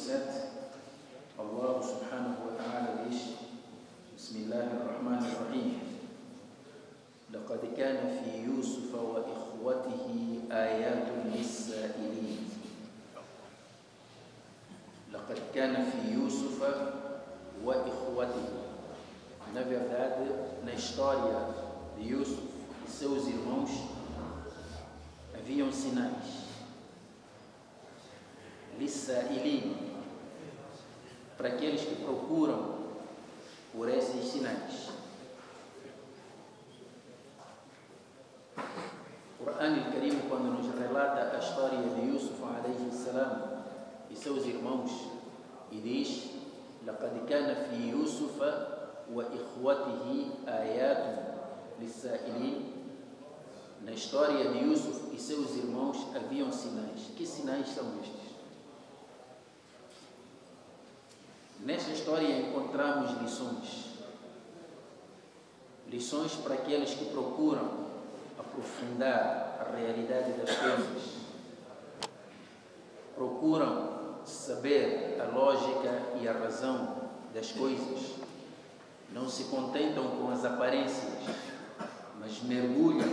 الست الله سبحانه وتعالى بيش بسم الله الرحمن الرحيم. لقد كان في يوسف وإخوته آيات للسائلين. لقد كان في يوسف وإخوته. نبي أفداد نشتاريا ليوسف السوزي الموش. فيهم سنائش للسائلين. para aqueles que procuram por esses sinais. O Quran Karim, quando nos relata a história de Yusuf alayhi salam e seus irmãos, e diz: لقد كان في يوسف وإخوته آيات للسائلين Na história de Yusuf e seus irmãos haviam sinais. Que sinais são estes? Nesta história encontramos lições. Lições para aqueles que procuram aprofundar a realidade das coisas. Procuram saber a lógica e a razão das coisas. Não se contentam com as aparências, mas mergulham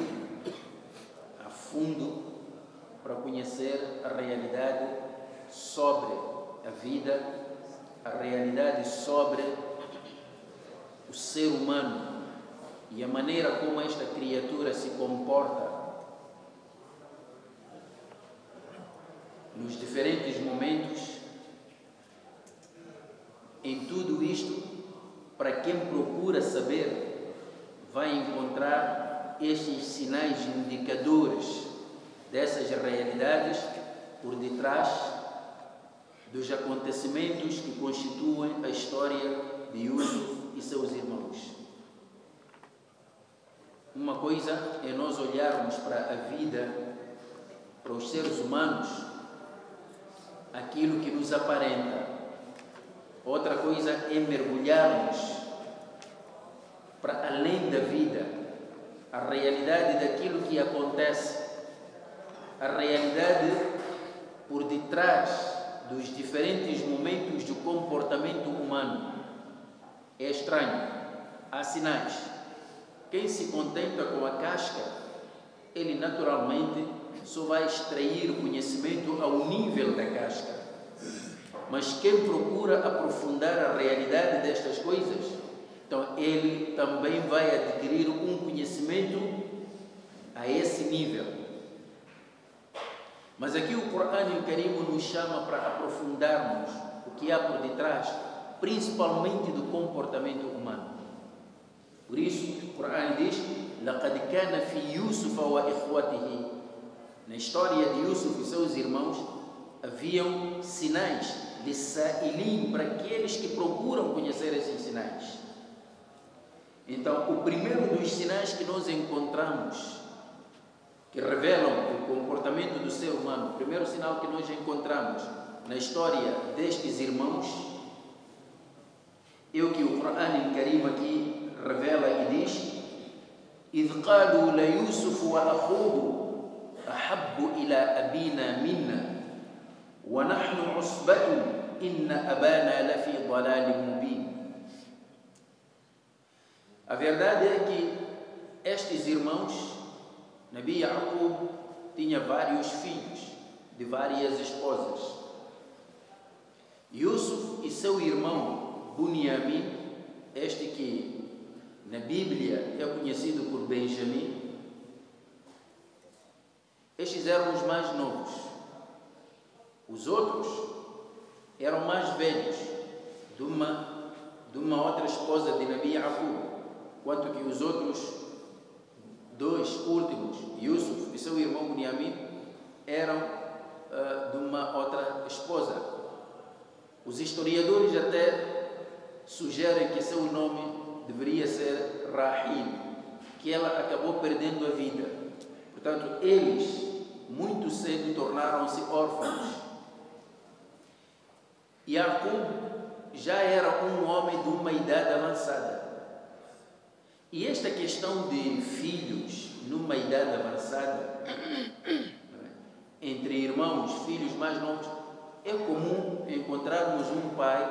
a fundo para conhecer a realidade sobre a vida, a realidade sobre o ser humano e a maneira como esta criatura se comporta nos diferentes momentos. Em tudo isto, para quem procura saber, vai encontrar estes sinais indicadores dessas realidades por detrás dos acontecimentos que constituem a história de Yusuf e seus irmãos. Uma coisa é nós olharmos para a vida, para os seres humanos, aquilo que nos aparenta. Outra coisa é mergulharmos para além da vida, a realidade daquilo que acontece, a realidade por detrás dos diferentes momentos do comportamento humano. É estranho, há sinais. Quem se contenta com a casca, ele naturalmente só vai extrair conhecimento ao nível da casca. Mas quem procura aprofundar a realidade destas coisas, então ele também vai adquirir um conhecimento a esse nível. Mas aqui o Corão Karim nos chama para aprofundarmos o que há por detrás, principalmente do comportamento humano. Por isso, o Corão diz: لقد كان في يوسف وإخوته Na história de Yusuf e seus irmãos haviam sinais de sa'ilim para aqueles que procuram conhecer esses sinais. Então, o primeiro dos sinais que nós encontramos que revelam o comportamento do ser humano, o primeiro sinal que nós encontramos na história destes irmãos é o que o Quran Karim aqui revela e diz: إذ قالوا ليوسف وأخوه أحب إلى أبينا منا ونحن عصبة إن أبانا لفي ضلال مبين A verdade é que estes irmãos, Nabi Yaqub tinha vários filhos de várias esposas. Yusuf e seu irmão Bunyamin, este que na Bíblia é conhecido por Benjamim, estes eram os mais novos. Os outros eram mais velhos, de uma, de uma outra esposa de Nabi Yaqub, quanto que os outros dois últimos, Yusuf e seu irmão Bunyamin, eram uh, de uma outra esposa. Os historiadores até sugerem que seu nome deveria ser Rahim, que ela acabou perdendo a vida. Portanto, eles muito cedo tornaram-se órfãos. Jacob já era um homem de uma idade avançada. E esta questão de filhos numa idade avançada, entre irmãos, filhos mais novos, é comum encontrarmos um pai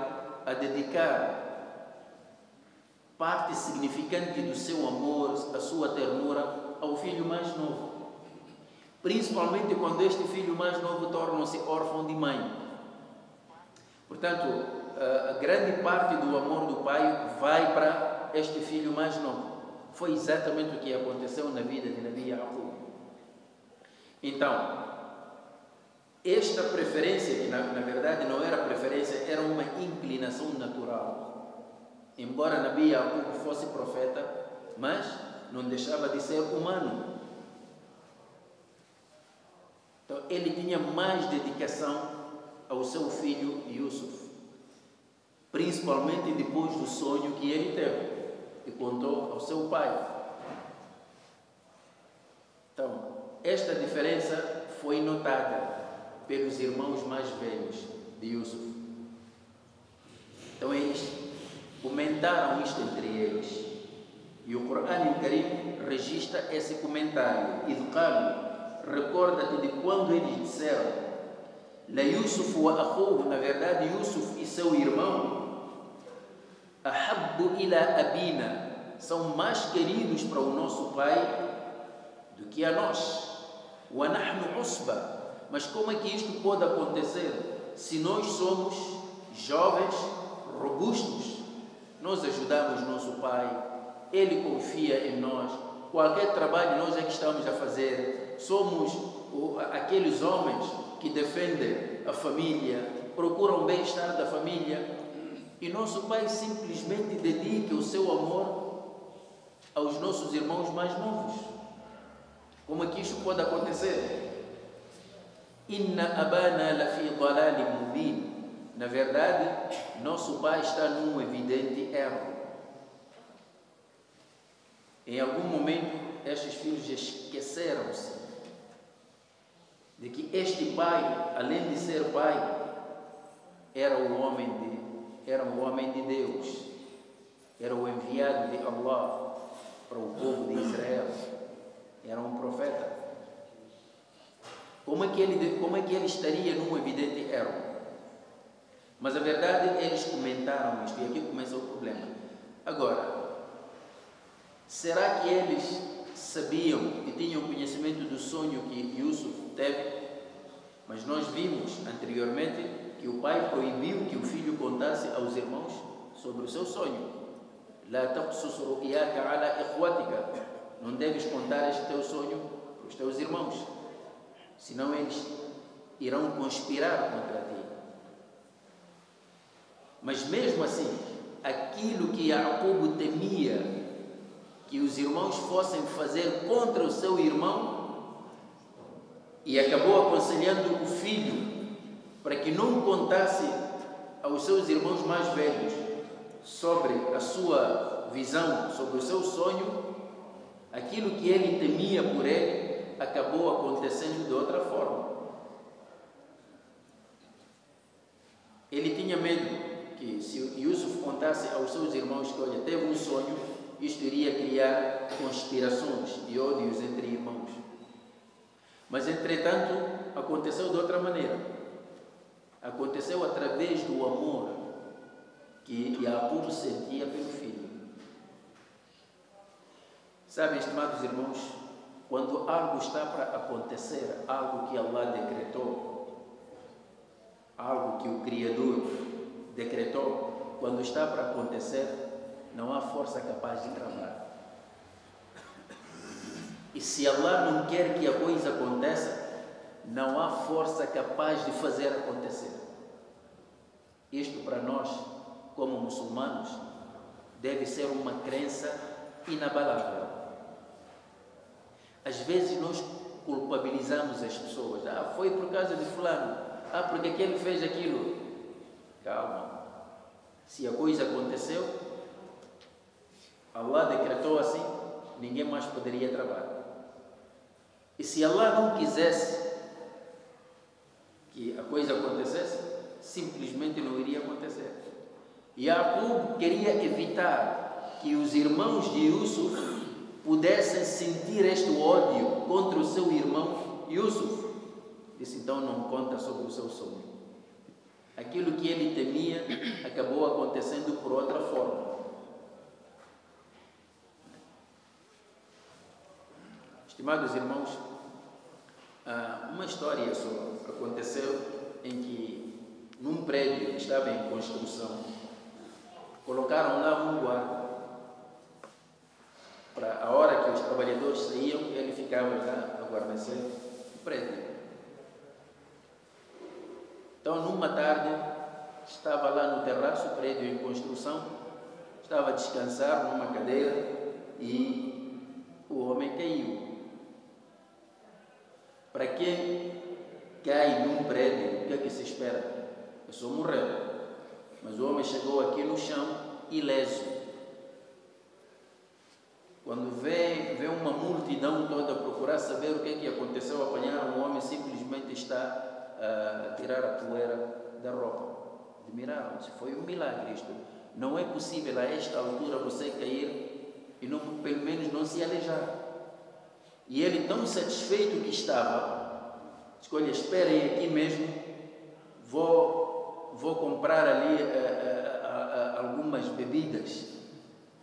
a dedicar parte significante do seu amor, a sua ternura ao filho mais novo principalmente quando este filho mais novo torna-se órfão de mãe. Portanto, a grande parte do amor do pai vai para este filho mais novo. Foi exatamente o que aconteceu na vida de Nabi Yaqub. Então, esta preferência, que na, na, verdade não era preferência, era uma inclinação natural. Embora Nabi Yaqub fosse profeta, mas não deixava de ser humano. Então ele tinha mais dedicação ao seu filho Yusuf, principalmente depois do sonho que ele teve e contou ao seu pai. Então, esta diferença foi notada pelos irmãos mais velhos de Yusuf. Então eles comentaram isto entre eles. E o Corão Karim registra esse comentário. Idqalu recorda-te de quando eles disseram La Yusuf na verdade Yusuf e seu irmão Ahabbu ila abina. São mais queridos para o nosso pai do que a nós. Wa nahnu usba. Mas como é que isto pode acontecer se nós somos jovens, robustos? Nós ajudamos nosso pai. Ele confia em nós. Qualquer trabalho nós é que estamos a fazer. Somos aqueles homens que defendem a família, procuram o bem-estar da família, e nosso Pai simplesmente dedica o seu amor aos nossos irmãos mais novos. Como é que isso pode acontecer? Inna abana lafi mubin. Na verdade, nosso pai está num evidente erro. Em algum momento, estes filhos esqueceram-se de que este pai, além de ser pai, era o homem de, era um homem de Deus, era o enviado de Allah para o povo de Israel, era um profeta. Como é que ele, como é que ele estaria num evidente erro? Mas a verdade, eles comentaram isto, e aqui começa o problema. Agora, será que eles sabiam e tinham conhecimento do sonho que Yusuf teve, mas nós vimos anteriormente que o pai proibiu que o filho contasse aos irmãos sobre o seu sonho. Não deves contar este teu sonho para os teus irmãos, senão eles irão conspirar contra ti. Mas mesmo assim, aquilo que Jacob temia que os irmãos fossem fazer contra o seu irmão, e acabou aconselhando o filho para que não contasse aos seus irmãos mais velhos sobre a sua visão, sobre o seu sonho, aquilo que ele temia por ele acabou acontecendo de outra forma. Ele tinha medo que se Yusuf contasse aos seus irmãos que, olha, teve um sonho, isto iria criar conspirações e ódios entre irmãos. Mas, entretanto, aconteceu de outra maneira. Aconteceu através do amor que Jacob sentia pelo filho. Sabem, estimados irmãos, quando algo está para acontecer, algo que Allah decretou, algo que o Criador decretou, quando está para acontecer, não há força capaz de travar. E se Allah não quer que a coisa aconteça, não há força capaz de fazer acontecer. Isto para nós, como muçulmanos, deve ser uma crença inabalável. Às vezes nós culpabilizamos as pessoas. Ah, foi por causa de fulano. Ah, porque aquele fez aquilo. Calma. Se a coisa aconteceu, Allah decretou assim, ninguém mais poderia trabalhar. E se Allah não quisesse que a coisa acontecesse, simplesmente não iria acontecer. Jacob queria evitar que os irmãos de Yusuf pudessem sentir este ódio contra o seu irmão Yusuf. Disse então: não conta sobre o seu sonho. Aquilo que ele temia acabou acontecendo por outra forma. Estimados irmãos, ah, uma história só aconteceu em que num prédio que estava em construção colocaram lá um guarda para a hora que os trabalhadores saíam, ele ficava lá a guarnecer o prédio. Então, numa tarde, estava lá no terraço, prédio em construção, estava a descansar numa cadeira e o homem caiu. Para quem cai num prédio, o que é que se espera? A pessoa morreu. Mas o homem chegou aqui no chão ileso. Quando vê, vê uma multidão toda procurar saber o que, é que aconteceu, apanharam um homem simplesmente está a tirar a poeira da roupa. Admiraram-se, foi um milagre isto. Não é possível a esta altura você cair e não, pelo menos não se alejar. E ele, tão satisfeito que estava, escolha, esperem aqui mesmo, vou, vou comprar ali uh, uh, algumas bebidas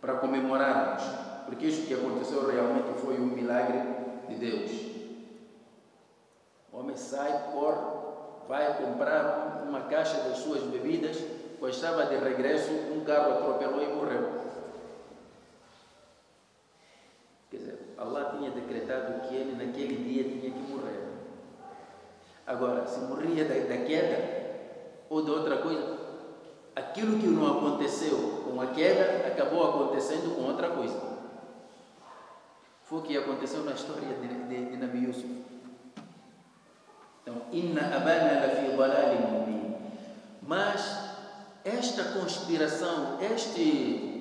para comemorarmos porque isso que aconteceu realmente foi um milagre de Deus. O homem sai, vai comprar uma caixa das suas bebidas, pois estava de regresso, um carro atropelou e morreu. Quer dizer, Allah tinha decretado que ele naquele dia tinha que morrer. Agora, se morria da, da queda ou de outra coisa, aquilo que não aconteceu com a queda acabou acontecendo com outra coisa. Foi o que aconteceu na história de, de, de Nabi Yusuf. Então, inna abana la fi dalalin mubin. Mas esta conspiração, este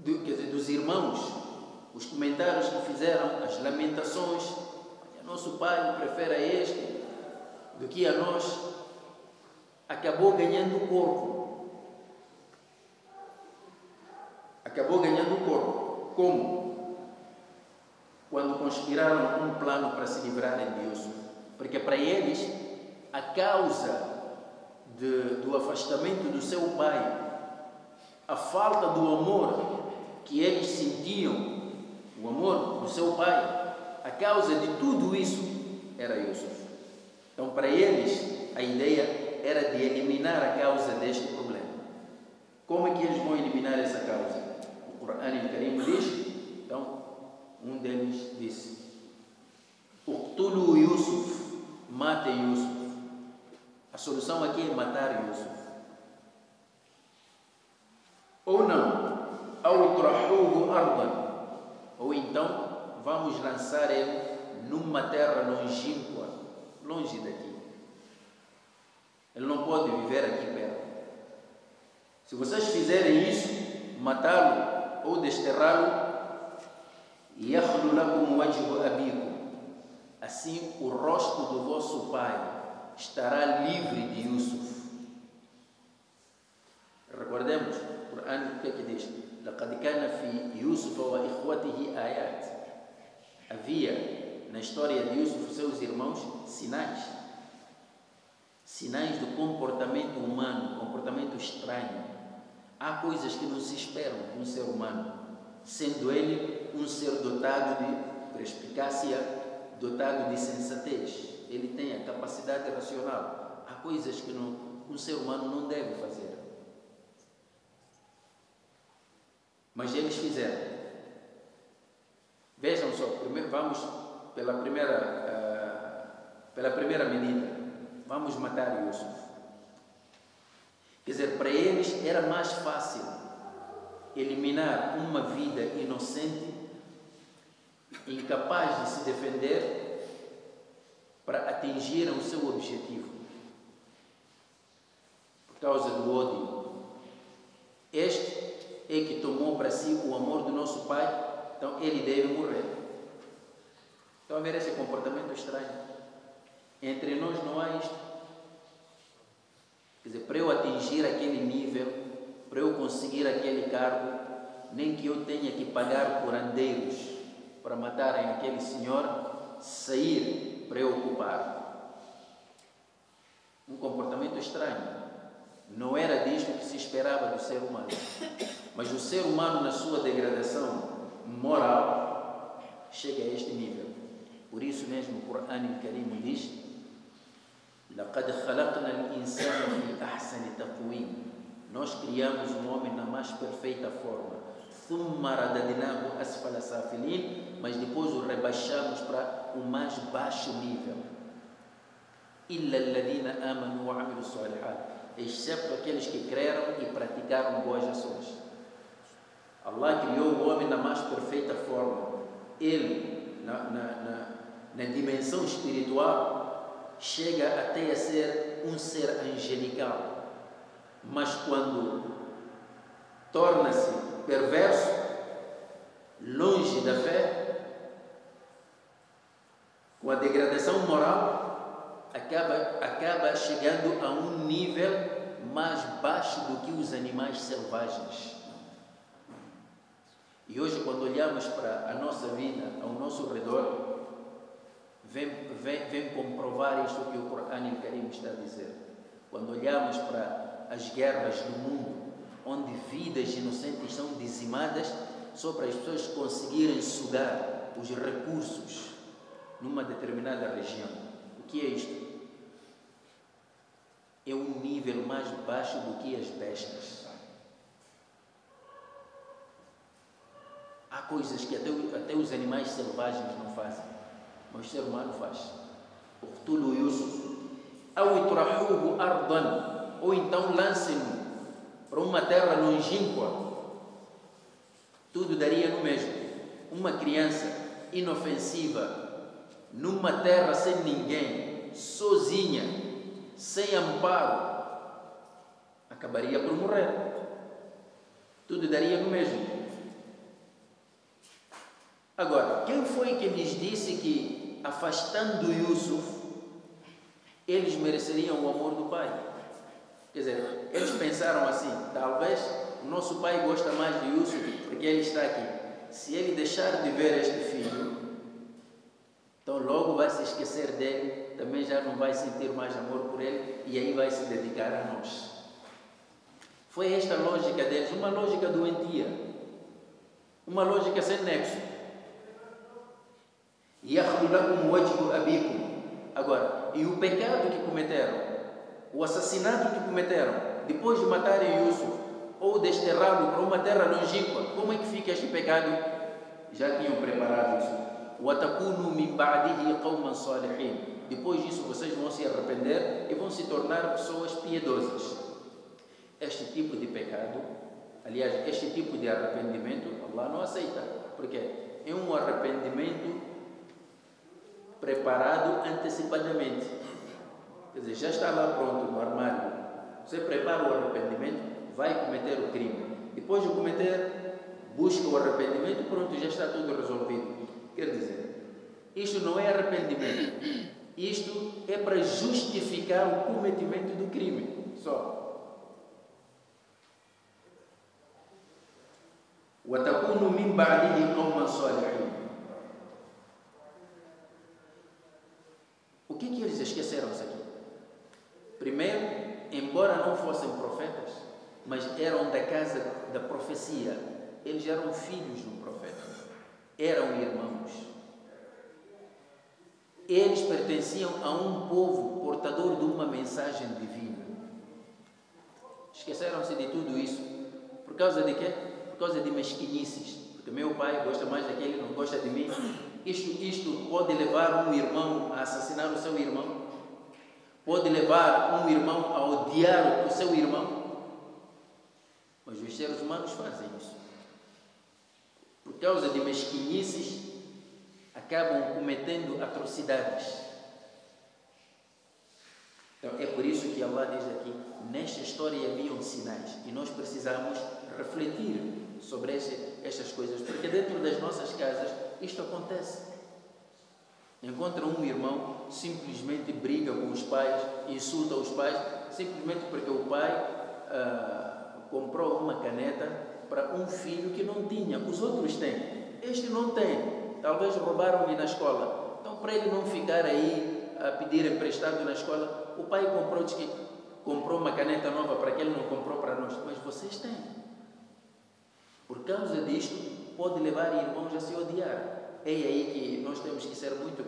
do, quer dizer, dos irmãos, os comentários que fizeram, as lamentações, nosso pai prefere a este do que a nós, acabou ganhando corpo. Acabou ganhando corpo. Como? Quando conspiraram um plano para se livrarem de Yusuf. Porque para eles, a causa de, do afastamento do seu pai, a falta do amor que eles sentiam, o amor do seu pai, a causa de tudo isso era Yusuf. Então, para eles, a ideia era de eliminar a causa deste problema. Como é que eles vão eliminar essa causa? Corão Karim diz, então, um deles disse: Uqtulu Yusuf, matem Yusuf. A solução aqui é matar Yusuf. Ou não, ardan. Ou então, vamos lançar ele numa terra longínqua, longe daqui. Ele não pode viver aqui perto. Se vocês fizerem isso, matá-lo, ou desterrá-lo, يَخْلُ لَكُمْ وَجْهُ أَبِيكُمْ Assim o rosto do vosso pai estará livre de Yusuf. Recordemos, o Corão o que é que diz? لَقَدْ كَانَ فِي يُوسُفَ وَإِخْوَتِهِ آيَاتٍ Havia na história de Yusuf seus irmãos sinais. Sinais do comportamento humano, comportamento estranho Há coisas que não se esperam de um ser humano, sendo ele um ser dotado de perspicácia, dotado de sensatez. Ele tem a capacidade racional. Há coisas que não, um ser humano não deve fazer. Mas eles fizeram. Vejam só, primeiro, vamos pela primeira, uh, pela primeira medida. Vamos matar Yusuf. Quer dizer, para eles era mais fácil eliminar uma vida inocente, incapaz de se defender, para atingir o seu objetivo. Por causa do ódio. Este é que tomou para si o amor do nosso Pai, então ele deve morrer. Então, a ver esse comportamento estranho. Entre nós não há isto. Quer dizer, para eu atingir aquele nível, para eu conseguir aquele cargo, nem que eu tenha que pagar curandeiros para matarem aquele senhor, sair ocupar. Um comportamento estranho. Não era disto que se esperava do ser humano. Mas o ser humano, na sua degradação moral, chega a este nível. Por isso mesmo o Corão Karim diz: "Laqad khalaqna al-insana fi ahsani taqwim". Nós criamos o homem na mais perfeita forma. Thumma radadnahu asfala safilin, mas depois o rebaixamos para o mais baixo nível. Illa alladhina amanu wa amilu salihat, exceto aqueles que creram e praticaram boas ações. Allah criou o homem na mais perfeita forma. Ele na, na, na na dimensão espiritual chega até a ser um ser angelical, mas quando torna-se perverso, longe da fé, com a degradação moral, acaba, acaba chegando a um nível mais baixo do que os animais selvagens. E hoje, quando olhamos para a nossa vida, ao nosso redor, vem, vem, vem comprovar isto que o Corão Karim está a dizer. Quando olhamos para as guerras no mundo, onde vidas inocentes são dizimadas, só para as pessoas conseguirem sugar os recursos numa determinada região. O que é isto? É um nível mais baixo do que as bestas. Há coisas que até, até os animais selvagens não fazem mas o ser humano faz. Uqtulu Yusuf. Ou itrahuhu ardan. Ou então lancem-no para uma terra longínqua. Tudo daria no mesmo. Uma criança inofensiva numa terra sem ninguém, sozinha, sem amparo, acabaria por morrer. Tudo daria no mesmo. Agora, quem foi que lhes disse que afastando Yusuf, eles mereceriam o amor do pai. Quer dizer, eles pensaram assim: talvez o nosso pai gosta mais de Yusuf porque ele está aqui. Se ele deixar de ver este filho, então logo vai se esquecer dele, também já não vai sentir mais amor por ele e aí vai se dedicar a nós. Foi esta lógica deles, uma lógica doentia, uma lógica sem nexo. Yakhlu wajhu abikum. Agora, e o pecado que cometeram, o assassinato que cometeram, depois de matarem Yusuf, ou desterrá-lo para uma terra longínqua, como é que fica este pecado? Já tinham preparado isso. وَتَكُونُوا مِنْ بَعْدِهِ قَوْمًا صَالِحِينَ Depois disso vocês vão se arrepender e vão se tornar pessoas piedosas. Este tipo de pecado, aliás, este tipo de arrependimento, Allah não aceita. Porque é um arrependimento preparado antecipadamente. Quer dizer, já está lá pronto no armário. Você prepara o arrependimento, vai cometer o crime. Depois de cometer, busca o arrependimento, pronto, já está tudo resolvido. Quer dizer, isto não é arrependimento. Isto é para justificar o cometimento do crime. Só. وتكون من بعده قوما صالحين esqueceram-se aqui? Primeiro, embora não fossem profetas, mas eram da casa da profecia, eles eram filhos de um profeta. eram irmãos. Eles pertenciam a um povo portador de uma mensagem divina. Esqueceram-se de tudo isso. Por causa de quê? Por causa de mesquinices. Porque meu pai gosta mais daquele, não gosta de mim. Isto, isto pode levar um irmão a assassinar o seu irmão. Pode levar um irmão a odiar o seu irmão. Mas os seres humanos fazem isso. Por causa de mesquinices, acabam cometendo atrocidades. Então é por isso que Allah diz aqui: nesta história haviam sinais e nós precisamos refletir sobre estas coisas, porque dentro das nossas casas isto acontece. Encontra um irmão, simplesmente briga com os pais, insulta os pais, simplesmente porque o pai ah, comprou uma caneta para um filho que não tinha, os outros têm, este não tem, talvez roubaram-lhe na escola. Então, para ele não ficar aí a pedir emprestado na escola, o pai comprou, que comprou uma caneta nova para que ele não comprou para nós, mas vocês têm. Por causa disto, pode levar irmãos a se odiar. É aí que nós temos que ser muito,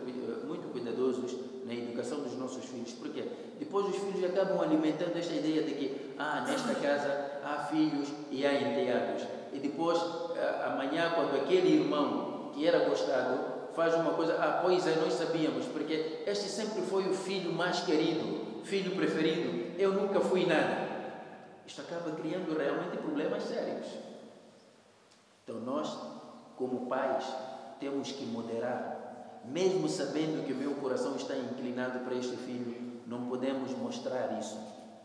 muito cuidadosos na educação dos nossos filhos, porque depois os filhos acabam alimentando esta ideia de que, ah, nesta casa há filhos e há enteados. E depois, amanhã, quando aquele irmão que era gostado faz uma coisa, ah, pois é, nós sabíamos, porque este sempre foi o filho mais querido, filho preferido, eu nunca fui nada. Isto acaba criando realmente problemas sérios. Então, nós, como pais, temos que moderar, mesmo sabendo que o meu coração está inclinado para este filho, não podemos mostrar isso,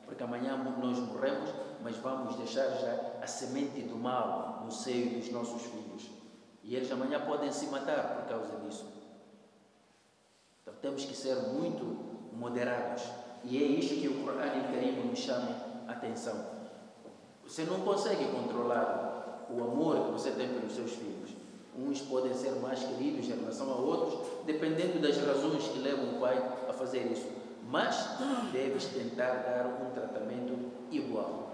porque amanhã nós morremos, mas vamos deixar já a semente do mal no seio dos nossos filhos. E eles amanhã podem se matar por causa disso. Então temos que ser muito moderados. E é isto que o Corão Karim nos chama a atenção. Você não consegue controlar o amor que você tem pelos seus filhos. Uns podem ser mais queridos em relação a outros, dependendo das razões que levam o pai a fazer isso. Mas deves tentar dar um tratamento igual.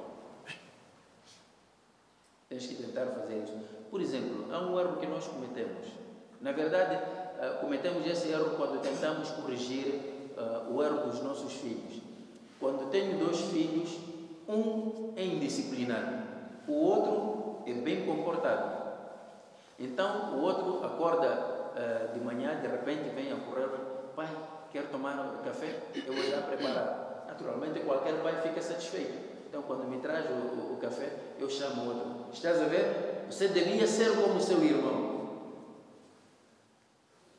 Tens que tentar fazer isso. Por exemplo, há um erro que nós cometemos. Na verdade, eh, cometemos esse erro quando tentamos corrigir uh, o erro dos nossos filhos. Quando tenho dois filhos, um é indisciplinado, o outro é bem comportado. Então, o outro acorda uh, de manhã, de repente vem a correr, pai, quer tomar café? Eu vou já preparar. Naturalmente, qualquer pai fica satisfeito. Então, quando me traz o, o, o café, eu chamo o outro. Estás a ver? Você devia ser como seu irmão.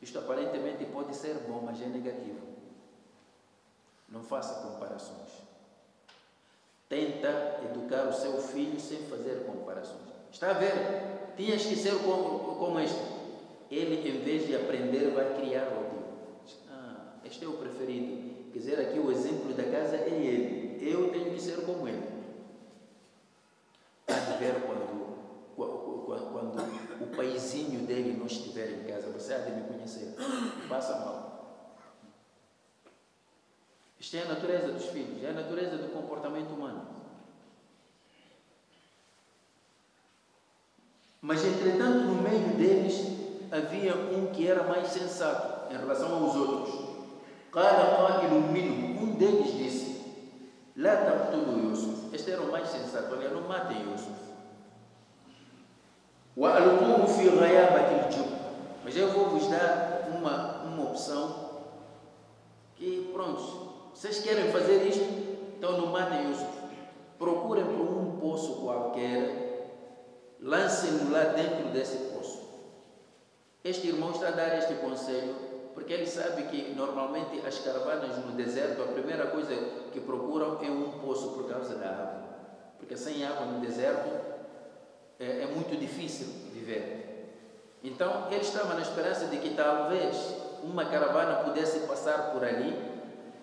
Isto aparentemente pode ser bom, mas é negativo. Não faça comparações. Tenta educar o seu filho sem fazer comparações. Está a ver? Tinhas que ser como, como este. Ele, em vez de aprender, vai criar ódio. Ah, este é o preferido. Quer dizer, aqui o exemplo da casa é ele eu tenho que ser como ele. Há de ver quando, quando, quando o paizinho dele não estiver em casa, você há de me conhecer. Passa mal. Isto é a natureza dos filhos, é a natureza do comportamento humano. Mas, entretanto, no meio deles havia um que era mais sensato em relação aos outros. Um deles disse: Lá taqtulu Yusuf. Este era o mais sensato. Olha, não matem Yusuf. Mas eu vou vos dar uma, uma opção que, pronto, vocês querem fazer isto? Então não matem Yusuf. Procurem por um poço qualquer lancem-no lá dentro desse poço. Este irmão está a dar este conselho porque ele sabe que normalmente as caravanas no deserto, a primeira coisa que procuram é um poço por causa da água. Porque sem água no deserto é, é muito difícil viver. Então ele estava na esperança de que talvez uma caravana pudesse passar por ali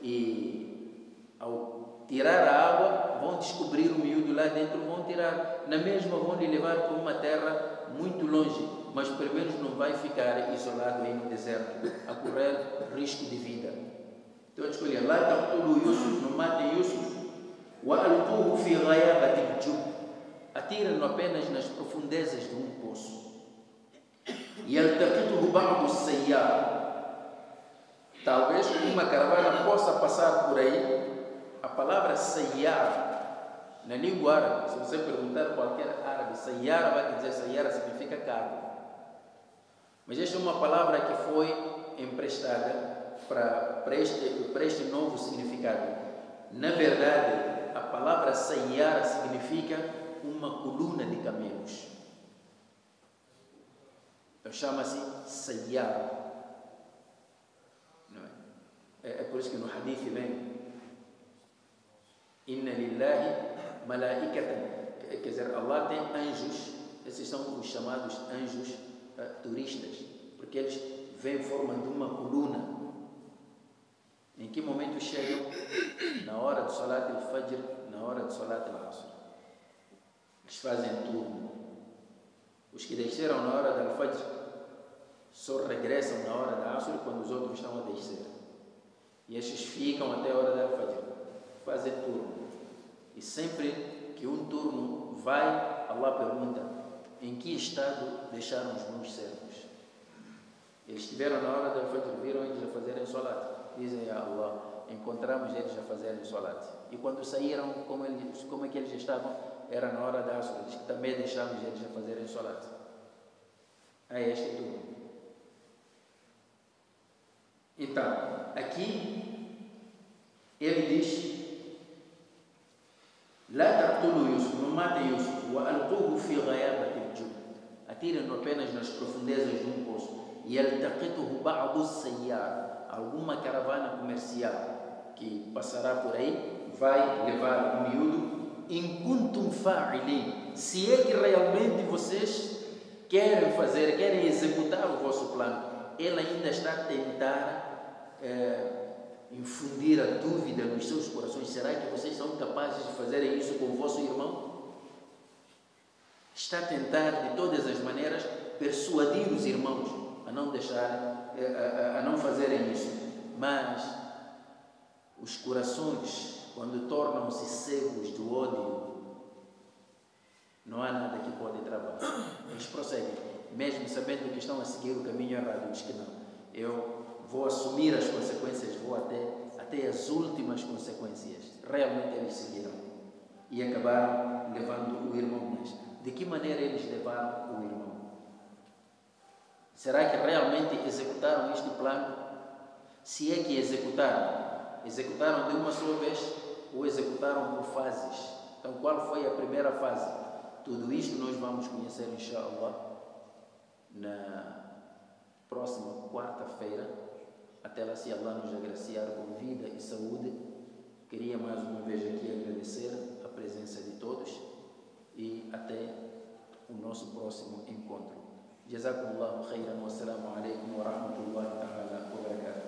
e ao tirar a água, vão descobrir o miúdo lá dentro, vão tirar. Na mesma vão lhe levar para uma terra muito longe, mas pelo menos não vai ficar isolado em um deserto, a correr risco de vida. Então a escolha, lá taqtulu Yusuf, não mate Yusuf. Wa'altuhu fi ghayabatil jub. Atiram-no apenas nas profundezas de um poço. E ele altaqituhu ba'du sayyar. Talvez uma caravana possa passar por aí a palavra Sayyar, na língua árabe, se você perguntar qualquer árabe, Sayyar vai dizer Sayyar significa carro. Mas esta é uma palavra que foi emprestada para, para, este, para este novo significado. Na verdade, a palavra Sayyar significa uma coluna de camelos. Então chama-se Sayyar. É, é por isso que no hadith vem Inna lillahi malaikatan. Quer dizer, Allah tem anjos, esses são os chamados anjos uh, turistas, porque eles vêm formando uma coluna. Em que momento chegam? Na hora do Salat al-Fajr, na hora do Salat al-Asr. Eles fazem turno. Os que desceram na hora do Al-Fajr só regressam na hora da Asr quando os outros estão a descer. E estes ficam até a hora da Fajr, fazem turno. E sempre que um turno vai, Allah pergunta: em que estado deixaram os meus servos? Eles estiveram na hora da Fajr, viram eles a fazerem salat. Dizem a Allah: encontramos eles a fazerem salat. E quando saíram, como, eles, como é que eles estavam? Era na hora da Asr, também deixamos eles a fazerem salat. É este turno. Então, aqui ele diz: La taqtulu Yusuf, não matem Yusuf. Wa alquhu fi ghayabati al-jub. Atirem-no apenas nas profundezas de um poço. E. Alguma caravana comercial que passará por aí vai levar o miúdo. enquanto um fa'ilin. Se é que realmente vocês querem fazer, querem executar o vosso plano, ele ainda está a tentar eh, infundir a dúvida nos seus corações: será que vocês são capazes de fazer isso com o vosso irmão? Está a tentar de todas as maneiras persuadir os irmãos a não deixarem, a, a, a não fazerem isso. Mas os corações, quando tornam-se cegos do ódio, não há nada que pode travar. Eles prosseguem, mesmo sabendo que estão a seguir o caminho errado, diz que não. Eu vou assumir as consequências, vou até, até as últimas consequências. Realmente eles seguiram e acabaram levando o irmão. Mas de que maneira eles levaram o irmão? Será que realmente executaram este plano? Se é que executaram, executaram de uma só vez ou executaram por fases? Então, qual foi a primeira fase? Tudo isto nós vamos conhecer, inshallah, na próxima quarta-feira até lá, se Allah nos agraciar com vida e saúde, queria mais uma vez aqui agradecer a presença de todos e até o nosso próximo encontro. Jazakumullahu khairan wa assalamu alaikum wa rahmatullahi ta'ala wa barakatuh.